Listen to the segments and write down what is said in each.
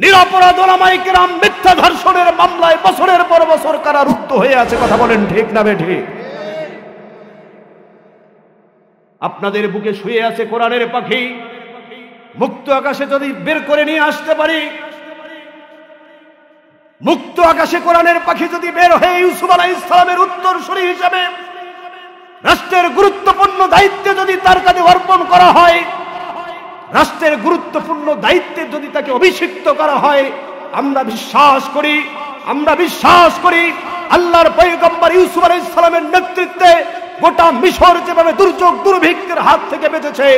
নিরপরাধ ওলামাইকেরাম মিথ্যা ধর্ষণের মামলায় বছরের পর বছর কারারুদ্ধ হয়ে আছে কথা বলেন ঠিক না বে ঠিক? আপনাদের বুকে শুয়ে আছে কোরআনের পাখি। মুক্ত আকাশে যদি বের করে নিয়ে আসতে পারি, মুক্ত আকাশে কোরআনের পাখি যদি বের হয়ে ইউসুফ আলাহ ইসলামের উত্তরসূরি হিসাবে রাষ্ট্রের গুরুত্বপূর্ণ দায়িত্বে যদি তার কাছে অর্পণ করা হয় রাষ্ট্রের গুরুত্বপূর্ণ দায়িত্বে যদি তাকে অভিষিক্ত করা হয়, আমরা বিশ্বাস করি, আমরা বিশ্বাস করি আল্লাহর পৈগম্বর ইউসুফ আলাইহিস সালামের নেতৃত্বে গোটা মিশর যেভাবে দুর্যোগ দুর্ভিক্ষের হাত থেকে বেঁচেছে,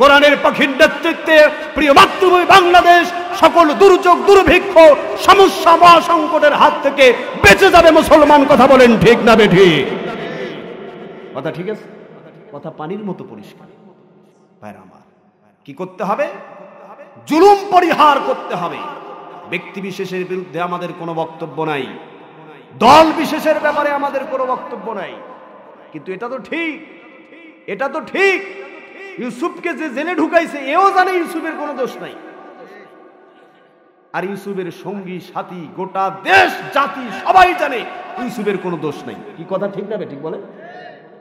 কোরআনের পাখির নেতৃত্বে প্রিয় মাতৃভূমি বাংলাদেশ সকল দুর্যোগ দুর্ভিক্ষ সমস্যা মহাসংকটের হাত থেকে বেঁচে যাবে, মুসলমান কথা বলেন ঠিক না বেঠি কথা ঠিক আছে? কথা পানির মতো পরিষ্কার। আমার কি করতে হবে? জুলুম পরিহার করতে হবে। ব্যক্তি বিশেষের বিরুদ্ধে আমাদের কোনো বক্তব্য নাই। দল বিশেষের ব্যাপারে আমাদের কোনো বক্তব্য নাই। কিন্তু এটা তো ঠিক। এটা তো ঠিক। ইউসুফকে যে জেলে ঢুকাইছে, এও জানে ইউসুফের কোনো দোষ নাই। আর ইউসুফের সঙ্গী, সাথী, গোটা দেশ, জাতি সবাই জানে ইউসুফের কোনো দোষ নাই। কি কথা ঠিক না ঠিক বলে?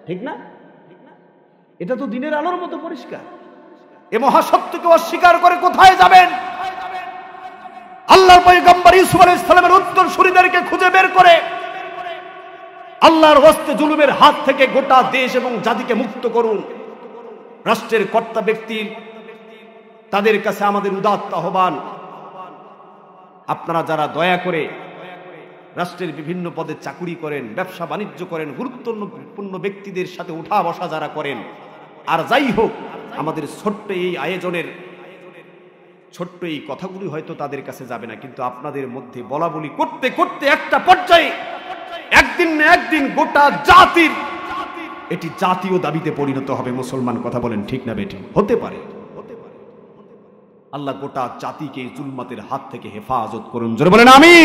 ঠিক না? এটা তো দিনের আলোর মতো পরিষ্কার। এ মহাসত্যকে অস্বীকার করে কোথায় যাবেন? আল্লাহর পয়গম্বর ইউসুফ আলাইহিস সালামের উত্তর সুরিদেরকে খুঁজে বের করে আল্লাহর হস্তে জুলুমের হাত থেকে গোটা দেশ এবং জাতিকে মুক্ত করুন। রাষ্ট্রের কর্তা ব্যক্তির তাদের কাছে আমাদের উদাত্ত আহ্বান। আপনারা যারা দয়া করে রাষ্ট্রের বিভিন্ন পদে চাকুরি করেন, ব্যবসা বাণিজ্য করেন, গুরুত্বপূর্ণ ব্যক্তিদের সাথে উঠা বসা যারা করেন আর যাই হোক, আমাদের ছোট্ট এই আয়োজনের, ছোট্ট এই কথাগুলি হয়তো তাদের কাছে যাবে না, কিন্তু আপনাদের মধ্যে বলা বলি করতে করতে একটা পর্যায়ে, একদিন না একদিন গোটা জাতির, এটি জাতীয় দাবিতে পরিণত হবে, মুসলমান কথা বলেন ঠিক না বেটি হতে পারে। আল্লাহ গোটা জাতিকে জুলমাতের হাত থেকে হেফাজত করুন। জোরে বলেন আমি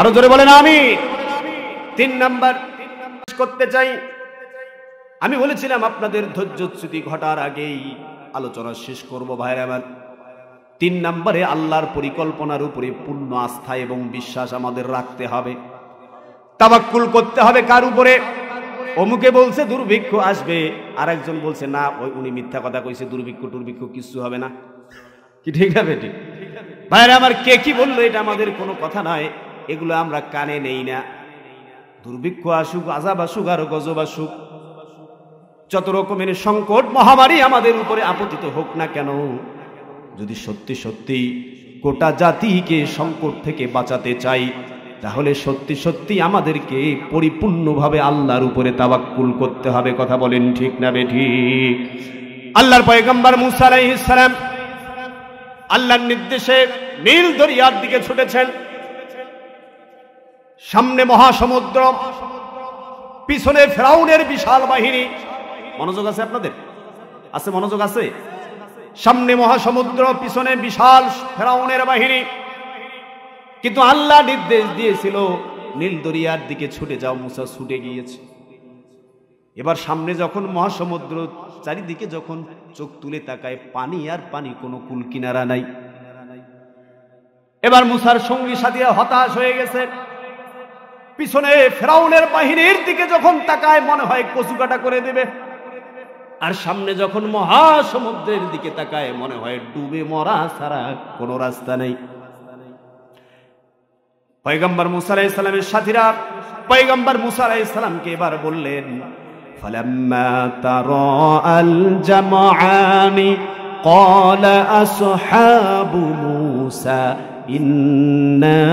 আরও জোরে বলেন আমি তিন নাম্বার, করতে চাই আমি বলেছিলাম আপনাদের ধৈর্যচ্যুতি ঘটার আগেই আলোচনা শেষ করব ভাইরা আমার। তিন নম্বরে আল্লাহর পরিকল্পনার উপরে পূর্ণ আস্থা এবং বিশ্বাস আমাদের রাখতে হবে। তাবাক্কুল করতে হবে কার উপরে? অমুকে বলছে দুর্ভিক্ষ আসবে আর একজন বলছে, না, ওই উনি মিথ্যা কথা কইছে, দুর্ভিক্ষ, টুর্ভিক্ষ কিছু হবে না। কি ঠিক না বেটি? ভাইরা আমার, কে কি বলল এটা আমাদের কোনো কথা নয়। এগুলো আমরা কানে নেই না। দুর্ভিক্ষ আসুক, আজাব আসুক, আর গজব আসুক যত রকমের সংকট, মহামারী আমাদের উপরে আপতিত হোক না কেন, যদি সত্যি সত্যি গোটা জাতিকে সংকট থেকে বাঁচাতে চাই, তাহলে সত্যি সত্যি আমাদেরকে পরিপূর্ণভাবে আল্লাহর উপরে তাবাক্কুল করতে হবে, কথা বলেন ঠিক না বেঠি আল্লাহর পয়গম্বর মুসা আলাইহিস সালাম আল্লাহর নির্দেশে নীল দরিয়ার দিকে ছুটেছেন। সামনে মহাসমুদ্র, পিছনে ফেরাউনের বিশাল বাহিনী। মনোযোগ আছে আপনাদের? আছে, মনোযোগ আছে? সামনে মহাসমুদ্র, পিছনে বিশাল ফেরাউনের বাহিনী। কিন্তু আল্লাহ নির্দেশ দিয়েছিল, নীল দরিয়ার দিকে ছুটে যাও, মুসা ছুটে গিয়েছে। এবার সামনে যখন মহাসমুদ্র, চারিদিকে যখন চোখ তুলে তাকায়, পানি আর পানি কোনো কুল কিনারা নাই। এবার মুসার সঙ্গী সাথীরা হতাশ হয়ে গেছে। পিছনে ফেরাউনের বাহিনীর দিকে যখন তাকায়, মনে হয় কচুকাটা করে দেবে। আর সামনে যখন মহাসমুদ্রের দিকে তাকায় মনে হয় ডুবে মরা ছাড়া কোনো রাস্তা নেই পয়গম্বর মুসা আলাইহিসসালামের সাথীরা পয়গম্বর মুসা আলাইহিসসালামকে এবার বললেন فلما تراءى الجمعان قال أصحاب موسى إنا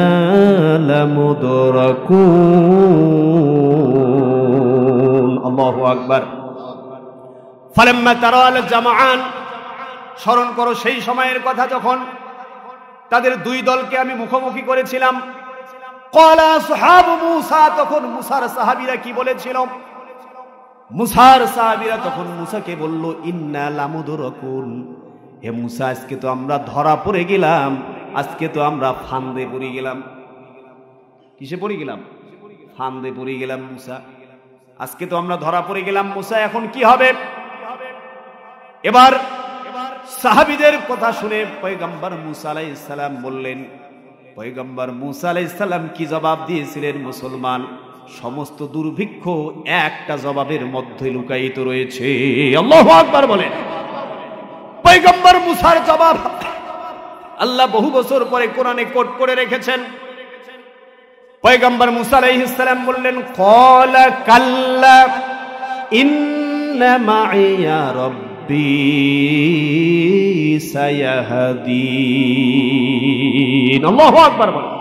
لمدركون الله أكبر ফালেম্মা তারা আল জামাআন, স্মরণ করো সেই সময়ের কথা যখন তাদের দুই দলকে আমি মুখোমুখি করেছিলাম। কলা সাহাব মুসা, তখন মুসার সাহাবিরা কি বলেছিল? মুসার সাহাবিরা তখন মুসাকে বলল, ইন্না লামুদুর হে মুসা, আজকে তো আমরা ধরা পড়ে গেলাম, আজকে তো আমরা ফান্দে পড়ে গেলাম। কিসে পড়ে গেলাম? ফান্দে পড়ে গেলাম মুসা। আজকে তো আমরা ধরা পড়ে গেলাম মুসা, এখন কি হবে? এবার সাহাবিদের কথা শুনে পয়গম্বর মুসা সালাম বললেন, পয়গম্বর মুসা সালাম কি জবাব দিয়েছিলেন মুসলমান? সমস্ত দুর্ভিক্ষ একটা জবাবের মধ্যে লুকায়িত রয়েছে। আল্লাহ আকবার বলেন। পয়গম্বর মুসার জবাব আল্লাহ বহু বছর পরে কোরআনে কোট করে রেখেছেন। পয়গম্বর মুসা আলাইহিসসালাম বললেন কলা কাল্লা ইন্না মাইয়া রব্বি সায়াহদিন আল্লাহু আকবার বলেন।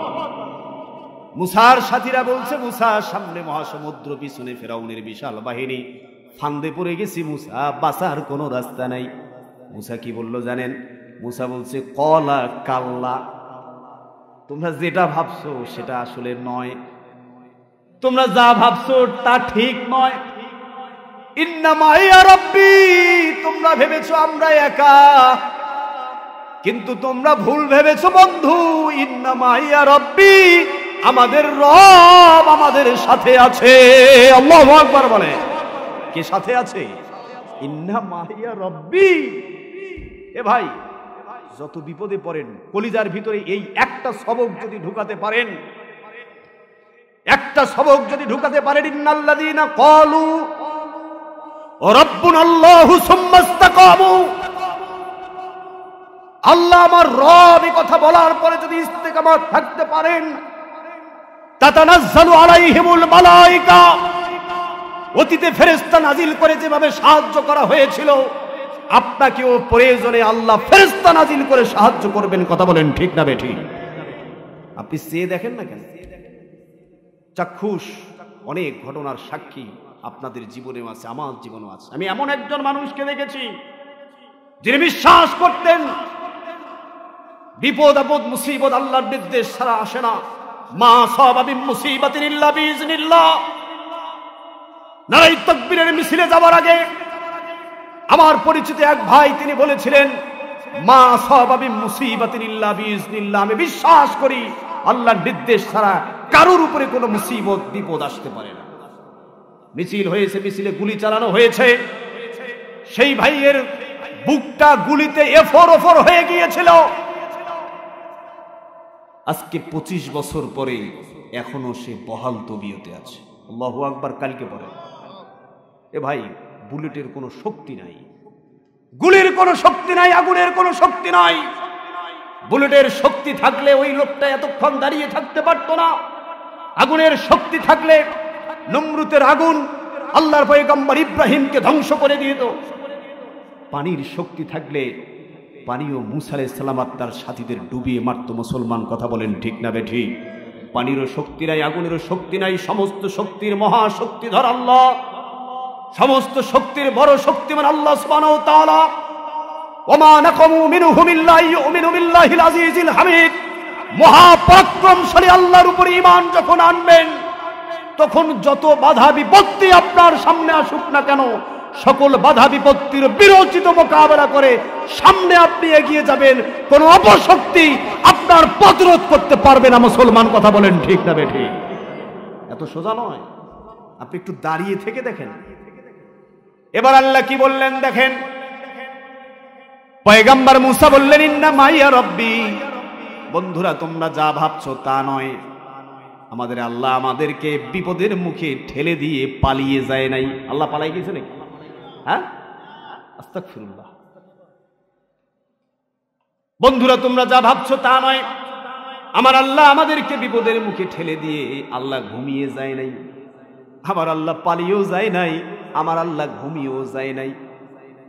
মুসার সাথীরা বলছে মুসা সামনে মহাসমুদ্র পিছনে ফেরাউনের বিশাল বাহিনী। ফান্দে পড়ে গেছি মুসা বাঁচার কোনো রাস্তা নাই। মুসা কি বলল জানেন? মুসা বলছে কলা কাল্লা। তোমরা যেটা ভাবছ সেটা আসলে নয়। তোমরা যা ভাবছ তা ঠিক নয়। তোমরা ভেবেছো আমরা একা। কিন্তু তোমরা ভুল ভেবেছো বন্ধু ইন্নামাইয়া রব্বি, আমাদের রব আমাদের সাথে আছে। আল্লাহ একবার বলে। কে সাথে আছে? ইন্না মাহিয়া রব্বি। এ ভাই, যত বিপদে পড়েন, কলিজার ভিতরে এই একটা সবক যদি ঢুকাতে পারেন, একটা সবক যদি ঢুকাতে পারেন, ইন্নাল্লাযীনা ক্বালু রব্বুন আল্লাহু আমার রব এই কথা বলার পরে যদি ইস্তেকামত থাকতে পারেন অতীতে ফেরেশতা নাজিল করে যেভাবে সাহায্য করা হয়েছিল, আপনাকেও প্রয়োজনে আল্লাহ ফেরেশতা নাজিল করে সাহায্য করবেন, কথা বলেন ঠিক না বেঠি? আপনি সে দেখেন না কেন? চাক্ষুষ, অনেক ঘটনার সাক্ষী। আপনাদের জীবনেও আছে, আমার জীবনেও আছে। আমি এমন একজন মানুষকে দেখেছি, যিনি বিশ্বাস করতেন, বিপদ, আপদ, মুসিবত আল্লাহর নির্দেশ ছাড়া আসে না। মা মুসিবাতিন ইল্লা বিইজনিল্লাহ নারাই তকবীরের মিছিলে যাওয়ার আগে আমার পরিচিত এক ভাই, তিনি বলেছিলেন, মা সবাবি মুসিবাতিন ইল্লা বিইজনিল্লাহ আমি বিশ্বাস করি, আল্লাহর নির্দেশ ছাড়া কারোর উপরে কোনো মুসিবত, বিপদ আসতে পারে না। মিছিল হয়েছে, মিছিলে গুলি চালানো হয়েছে। সেই ভাইয়ের বুকটা গুলিতে এফর ওফর হয়ে গিয়েছিল। আজকে পঁচিশ বছর পরে এখনও সে বহাল তবিয়তে আছে। আল্লাহু আকবার কালকে পরে। এ ভাই, বুলেটের কোনো শক্তি নাই। গুলির কোনো শক্তি নাই, আগুনের কোনো শক্তি নাই। বুলেটের শক্তি থাকলে ওই লোকটা এতক্ষণ দাঁড়িয়ে থাকতে পারত না। আগুনের শক্তি থাকলে নমরুতের আগুন আল্লাহর পয়গম্বর ইব্রাহিমকে ধ্বংস করে দিত পানির শক্তি থাকলে পানিও মুসালে সালামাত তার সাথীদের ডুবিয়ে মারত, মুসলমান কথা বলেন ঠিক না বেঠি? পানিরও শক্তি নাই, আগুনেরও শক্তি নাই, সমস্ত শক্তির মহাশক্তি ধর আল্লাহ। সমস্ত শক্তির বড় শক্তিমান আল্লাহ সুবহানাহু তাআলা। মহাপরাক্রমশালী আল্লাহর উপরে ইমান যখন আনবেন তখন যত বাধা বিপত্তি আপনার সামনে আসুক না কেন, সকল বাধা বিপত্তির বিরোচিত মোকাবেলা করে সামনে আপনি এগিয়ে যাবেন। কোন অপশক্তি আপনার প্রতিরোধ করতে পারবে না, মুসলমান কথা বলেন ঠিক না বেঠি? এত সোজা নয়। আপনি একটু দাঁড়িয়ে থেকে দেখেন। এবার আল্লাহ কি বললেন দেখেন? পয়গাম্বার মুসা বললেন ইন্না মাইয়া রব্বি। বন্ধুরা, তোমরা যা ভাবছ তা নয়। আমাদের আল্লাহ আমাদেরকে বিপদের মুখে ঠেলে দিয়ে পালিয়ে যায় নাই। আল্লাহ পালাই গেছে নাকি? হ্যাঁ? আস্তাক ফিরুল্লাহ বন্ধুরা, তোমরা যা ভাবছ তা নয়। আমার আল্লাহ আমাদেরকে বিপদের মুখে ঠেলে দিয়ে আল্লাহ ঘুমিয়ে যায় নাই। আমার আল্লাহ পালিয়েও যায় নাই, আমার আল্লাহ ঘুমিয়েও যায় নাই।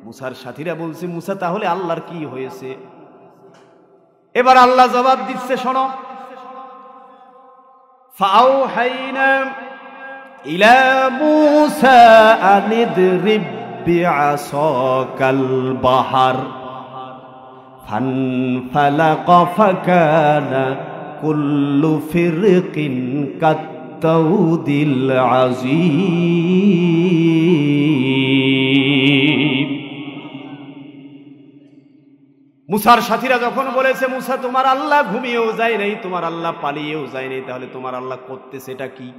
মুসার সাথীরা বলছে, মুসা, তাহলে আল্লাহর কি হয়েছে? এবার আল্লাহ জবাব দিচ্ছে, শোনো। فأوحينا إلى موسى أن اضرب بعصاك البحر فانفلق فكان كل فرق كالتود العظيم মুসার সাথীরা যখন বলেছে, মুসা, তোমার আল্লাহ ঘুমিয়েও যায় নাই, তোমার আল্লাহ পালিয়েও যায় নাই, তাহলে তোমার আল্লাহ করতেছে এটা কি?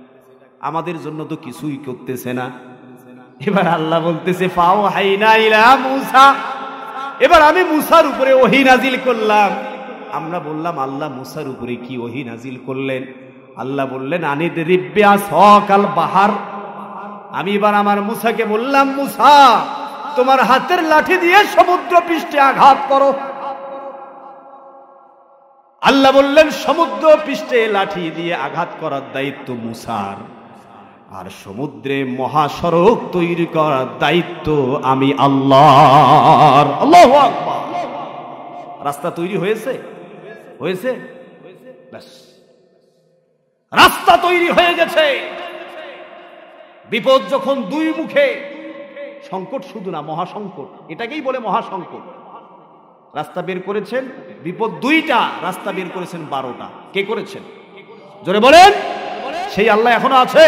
আমাদের জন্য তো কিছুই করতেছে না। এবার আল্লাহ বলতেছে পাও হাইনা ইলা মুসা। এবার আমি মুসার উপরে ওহি নাজিল করলাম। আমরা বললাম, আল্লাহ মুসার উপরে কি ওহি নাজিল করলেন? আল্লাহ বললেন আনি রিব্যা সকাল বাহার। আমি এবার আমার মুসাকে বললাম, মুসা, তোমার হাতের লাঠি দিয়ে সমুদ্র পৃষ্ঠে আঘাত করো। আল্লাহ বললেন, সমুদ্র পৃষ্ঠে লাঠি দিয়ে আঘাত করার দায়িত্ব মুসার। আর সমুদ্রে মহাসড়ক তৈরি করার দায়িত্ব আমি আল্লাহর। আল্লাহ রাস্তা তৈরি হয়েছে? হয়েছে? রাস্তা তৈরি হয়ে গেছে। বিপদ যখন দুই মুখে, সংকট শুধু না, মহাসংকট। এটাকেই বলে মহাসংকট। রাস্তা বের করেছেন, বিপদ দুইটা রাস্তা বের করেছেন বারোটা। কে করেছেন? জোরে বলেন। সেই আল্লাহ এখনও আছে।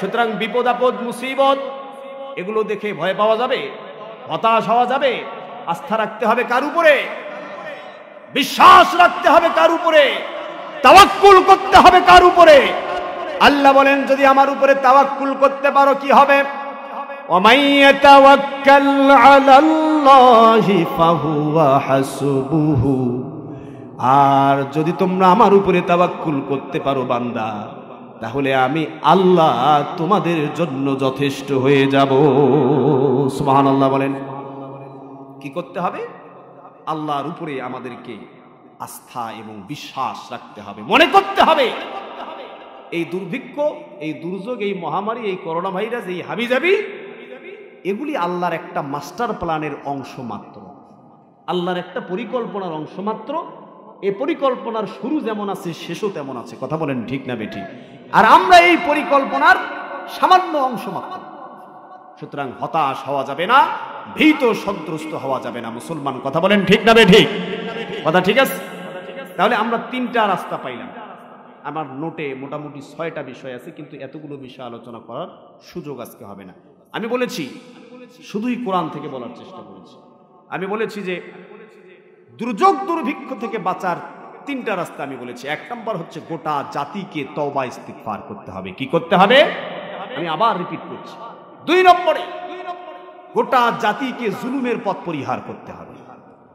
সুতরাং বিপদ, আপদ, মুসিবত, এগুলো দেখে ভয় পাওয়া যাবে, হতাশ হওয়া যাবে, আস্থা রাখতে হবে কার উপরে? বিশ্বাস রাখতে হবে কার উপরে? তাওয়াক্কুল করতে হবে কার উপরে? আল্লাহ বলেন, যদি আমার উপরে তাওয়াক্কুল করতে পারো, কি হবে? ومن يتوكل على الله فهو حسبه আর যদি তোমরা আমার উপরে তাওয়াক্কুল করতে পারো বান্দা তাহলে আমি আল্লাহ তোমাদের জন্য যথেষ্ট হয়ে যাব সুবহানাল্লাহ বলেন কি করতে হবে আল্লাহর উপরে আমাদেরকে আস্থা এবং বিশ্বাস রাখতে হবে মনে করতে হবে এই দুর্ভিক্ষ এই দুর্যোগ এই মহামারী এই করোনা ভাইরাস এই হাবিজাবি এগুলি আল্লাহর একটা মাস্টার প্ল্যানের অংশ মাত্র। আল্লাহর একটা পরিকল্পনার অংশ মাত্র। এ পরিকল্পনার শুরু যেমন আছে, শেষও তেমন আছে। কথা বলেন ঠিক না বেঠি? আর আমরা এই পরিকল্পনার সামান্য অংশ মাত্র। সুতরাং হতাশ হওয়া যাবে না, ভীত সন্ত্রস্ত হওয়া যাবে না, মুসলমান, কথা বলেন ঠিক না বেঠি? কথা ঠিক আছে? তাহলে আমরা তিনটা রাস্তা পাইলাম। আমার নোটে মোটামুটি ছয়টা বিষয় আছে, কিন্তু এতগুলো বিষয় আলোচনা করার সুযোগ আজকে হবে না। আমি বলেছি, শুধুই কোরআন থেকে বলার চেষ্টা করেছি। আমি বলেছি যে, দুর্যোগ দুর্ভিক্ষ থেকে বাঁচার তিনটা রাস্তা আমি বলেছি। এক নম্বর হচ্ছে গোটা জাতিকে তওবা ইস্তিগফার করতে হবে। কি করতে হবে? আমি আবার রিপিট করছি। দুই নম্বরে, গোটা জাতিকে জুলুমের পথ পরিহার করতে হবে।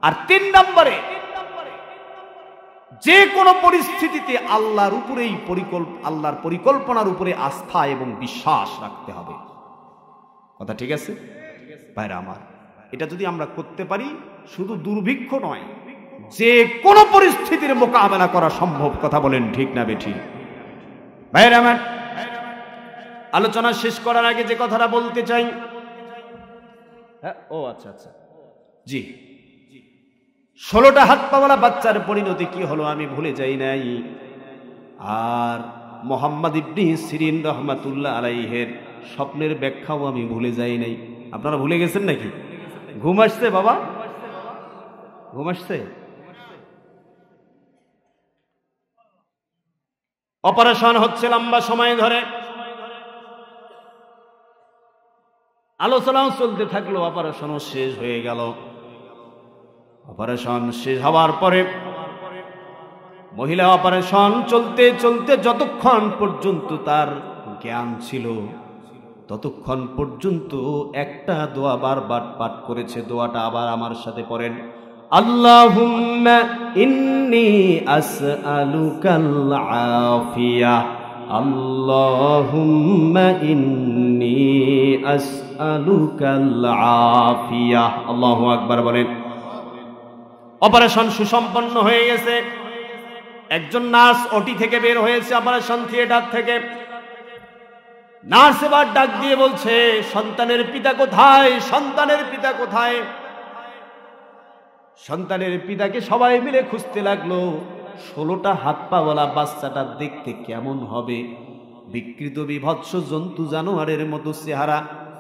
আর তিন নম্বরে, যে কোনো পরিস্থিতিতে আল্লাহর উপরেই পরিকল্প, আল্লাহর পরিকল্পনার উপরে আস্থা এবং বিশ্বাস রাখতে হবে। কথা ঠিক আছে? ভাইরা আমার, এটা যদি আমরা করতে পারি, শুধু দুর্ভিক্ষ নয়, যে কোনো পরিস্থিতির মোকাবেলা করা সম্ভব, কথা বলেন ঠিক না বেঠি? ভাইরা আমার, আলোচনা শেষ করার আগে যে কথাটা বলতে চাই। হ্যাঁ ও আচ্ছা আচ্ছা। জি। ষোলোটা হাত পাওয়ালা বাচ্চার পরিণতি কি হলো আমি ভুলে যাই নাই। আর মোহাম্মদ ইবনি সিরিন রহমাতুল্লাহ আলাইহের স্বপ্নের ব্যাখ্যাও আমি ভুলে যাই নাই। আপনারা ভুলে গেছেন নাকি? ঘুম আসছে বাবা? ঘুম আসছে? অপারেশন হচ্ছে লম্বা সময় ধরে। আলোচনাও চলতে থাকল, অপারেশনও শেষ হয়ে গেল। অপারেশন শেষ হওয়ার পরে মহিলা অপারেশন চলতে চলতে যতক্ষণ পর্যন্ত তার জ্ঞান ছিল ততক্ষণ পর্যন্ত একটা দোয়া বারবার পাঠ করেছে, দোয়াটা আবার আমার সাথে পড়েন। আল্লাহুম্মা ইন্নি আল্লাহুম্মা ইন্নি আকবার বলেন। অপারেশন সুসম্পন্ন হয়ে গেছে। একজন নার্স ওটি থেকে বের হয়েছে অপারেশন থিয়েটার থেকে। নার্স এবার ডাক দিয়ে বলছে, সন্তানের পিতা কোথায়? সন্তানের পিতা কোথায়? সন্তানের পিতাকে সবাই মিলে খুঁজতে লাগল, ষোলোটা হাত পাওয়ালা বাচ্চাটা দেখতে কেমন হবে? বিকৃত বিভৎস জন্তু জানোয়ারের মতো চেহারা,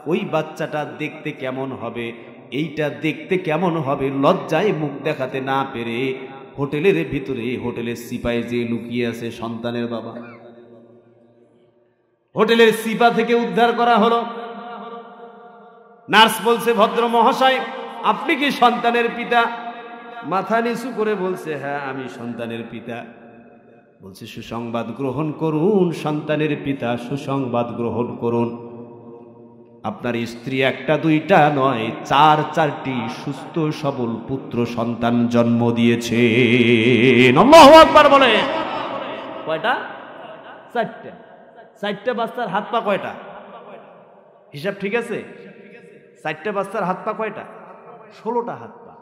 ওই বাচ্চাটা দেখতে কেমন হবে? এইটা দেখতে কেমন হবে? লজ্জায় মুখ দেখাতে না পেরে হোটেলের ভিতরে হোটেলের সিপাই যে লুকিয়ে আছে সন্তানের বাবা। হোটেলের সিপা থেকে উদ্ধার করা হলো। নার্স বলছে, ভদ্র মহাশয়, আপনি কি সন্তানের পিতা? মাথা নিচু করে বলছে হ্যাঁ আমি সন্তানের পিতা। বলছে, সুসংবাদ গ্রহণ করুন, সন্তানের পিতা, সুসংবাদ গ্রহণ করুন। আপনার স্ত্রী একটা, দুইটা নয়, চার, চারটি সুস্থ, সবল পুত্র সন্তান জন্ম দিয়েছে। বলে। কয়টা? চারটা। চারটা বাচ্চার হাত পা কয়টা? হিসাব ঠিক আছে? চারটা বাচ্চার হাত পা কয়টা? ষোলোটা হাত পা।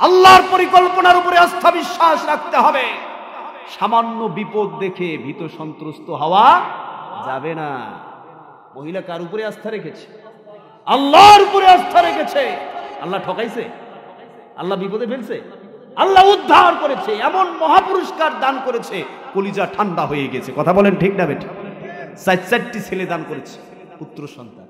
আল্লাহর পরিকল্পনার উপরে আস্থা বিশ্বাস রাখতে হবে। সামান্য বিপদ দেখে ভীত সন্ত্রস্ত হওয়া যাবে না। মহিলা কার উপরে আস্থা রেখেছে? আল্লাহর উপরে আস্থা রেখেছে। আল্লাহ ঠকাইছে? আল্লাহ বিপদে ফেলছে? আল্লাহ উদ্ধার করেছে, এমন মহাপুরস্কার দান করেছে, কলিজা ঠান্ডা হয়ে গেছে। কথা বলেন ঠিক না বেটা? চার চারটি ছেলে দান করেছে, পুত্র সন্তান।